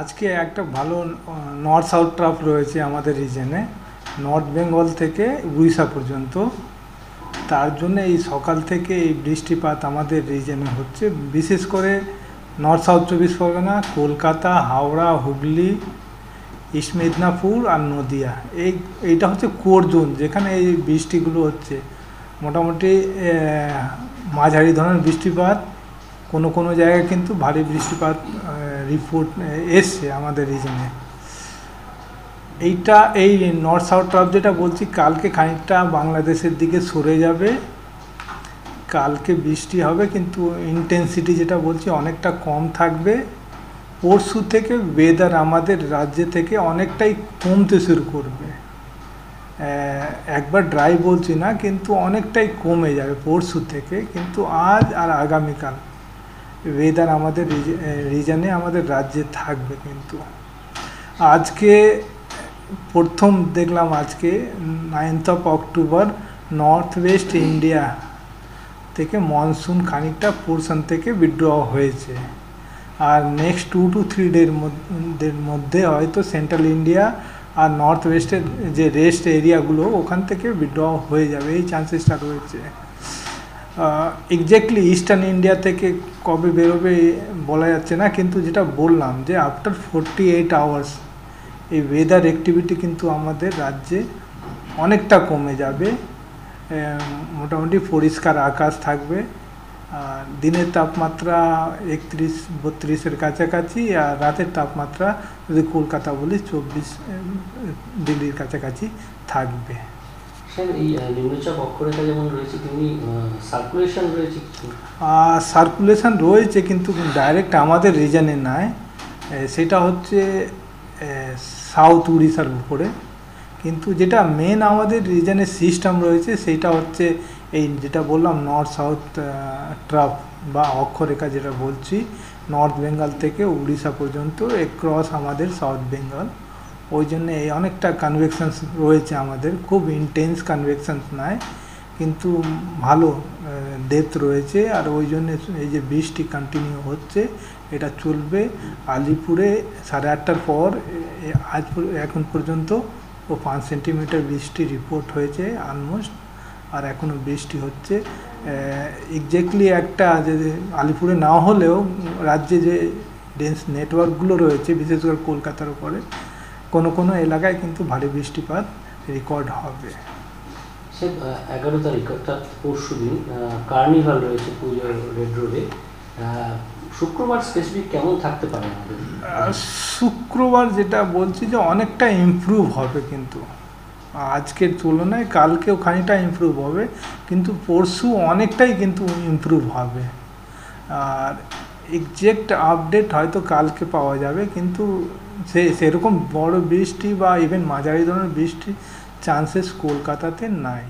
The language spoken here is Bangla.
আজকে একটা ভালো নর্থ সাউথ ট্রাফ রয়েছে আমাদের রিজনে নর্থ বেঙ্গল থেকে উড়িষ্যা পর্যন্ত। তার জন্য এই সকাল থেকে এই বৃষ্টিপাত আমাদের রিজনে হচ্ছে। বিশেষ করে নর্থ সাউথ চব্বিশ পরগনা, কলকাতা, হাওড়া, হুগলি, ইস্ট মেদিনীপুর আর নদিয়া। এই, এইটা হচ্ছে কোর জোন যেখানে এই বৃষ্টিগুলো হচ্ছে। মোটামুটি মাঝারি ধরনের বৃষ্টিপাত কোনো কোনো জায়গায় কিন্তু ভারী বৃষ্টিপাত রিপোর্ট এসছে আমাদের রিজনে এইটা, এই নর্থ সাউথ ট্রাফ যেটা বলছি, কালকে খানিকটা বাংলাদেশের দিকে সরে যাবে। কালকে বৃষ্টি হবে, কিন্তু ইন্টেন্সিটি যেটা বলছি, অনেকটা কম থাকবে। পরশু থেকে ওয়েদার আমাদের রাজ্য থেকে অনেকটাই কমতে শুরু করবে। একবার ড্রাই বলছি না, কিন্তু অনেকটাই কমে যাবে পরশু থেকে, কিন্তু আজ আর আগামীকাল। ওয়েদার আমাদের রিজনে আমাদের রাজ্যে থাকবে কিন্তু। আজকে, প্রথম দেখলাম আজকে ninth of October north west India থেকে মনসুন খানিকটা পোর্শন থেকে উইথড্র হয়েছে। আর নেক্সট টু টু থ্রি ডের মধ্যে হয়তো সেন্ট্রাল ইন্ডিয়া আর নর্থ ওয়েস্টের যে রেস্ট এরিয়াগুলো ওখান থেকে উইথড্র হয়ে যাবে, এই চান্সেসটা রয়েছে। এক্স্যাক্টলি ইস্টার্ন ইন্ডিয়া থেকে কবে বেরোবে বলা যাচ্ছে না, কিন্তু যেটা বললাম যে আফটার ফোরটি এইট আওয়ার্স এই ওয়েদার অ্যাক্টিভিটি কিন্তু আমাদের রাজ্যে অনেকটা কমে যাবে। মোটামুটি পরিষ্কার আকাশ থাকবে, আর দিনের তাপমাত্রা একত্রিশ, বত্রিশের কাছাকাছি, আর রাতের তাপমাত্রা যদি কলকাতা বলি চব্বিশ ডিগ্রির কাছাকাছি থাকবে। সার্কুলেশন রয়েছে কিন্তু ডাইরেক্ট আমাদের রিজনে নাই। সেটা হচ্ছে সাউথ উড়িষ্যার উপরে। কিন্তু যেটা মেন আমাদের রিজনের সিস্টেম রয়েছে, সেটা হচ্ছে এই যেটা বললাম নর্থ সাউথ ট্রাফ বা অক্ষরেখা যেটা বলছি নর্থ বেঙ্গল থেকে উড়িষ্যা পর্যন্ত ক্রস আমাদের সাউথ বেঙ্গল ওই জন্য এই অনেকটা কনভেকশনস রয়েছে আমাদের। খুব ইন্টেন্স কনভেকশনস নাই কিন্তু ভালো ডেপথ রয়েছে। আর ওই জন্য এই যে বৃষ্টি কন্টিনিউ হচ্ছে, এটা চলবে। আলিপুরে সাড়ে আটটার পর আজ এখন পর্যন্ত ও পাঁচ সেন্টিমিটার বৃষ্টি রিপোর্ট হয়েছে অলমোস্ট আর এখনও বৃষ্টি হচ্ছে। এক্স্যাক্টলি একটা যে আলিপুরে না হলেও রাজ্যে যে ডেন্স নেটওয়ার্কগুলো রয়েছে, বিশেষ করে কলকাতার উপরে কোনো কোনো এলাকায় কিন্তু ভারী বৃষ্টিপাত রেকর্ড হবে। এগারো তারিখ অর্থাৎ পরশু দিন কার্নিভাল রয়েছে পুজো রেড রোডে। শুক্রবার স্পেসিফিক কেমন থাকতে পারে শুক্রবার যেটা বলছি যে অনেকটা ইমপ্রুভ হবে কিন্তু। আজকের তুলনায় কালকেও খানিকটা ইমপ্রুভ হবে কিন্তু পরশু অনেকটাই কিন্তু ইমপ্রুভ হবে। আর এক্সাক্ট আপডেট হয়তো কালকে পাওয়া যাবে, কিন্তু সে, সেরকম বড় বৃষ্টি বা ইভেন মাঝারি ধরনের বৃষ্টির চান্সেস কলকাতাতে নাই।